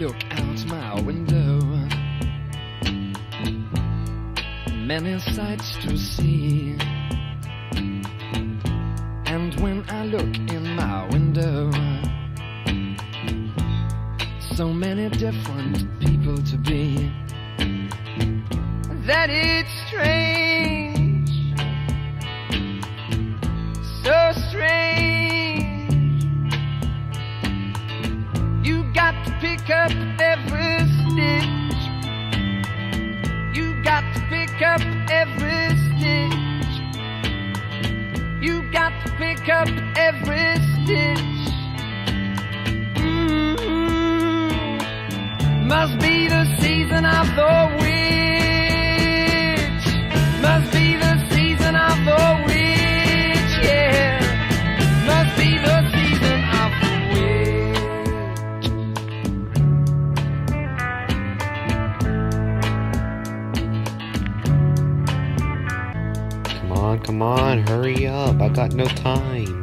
look out my window. Many sights to see. And when I look in my window So many different people to be. That it's strange. Pick up every stitch. You got to pick up every stitch. Mm, Must be the season of the on, come on, hurry up. I got no time.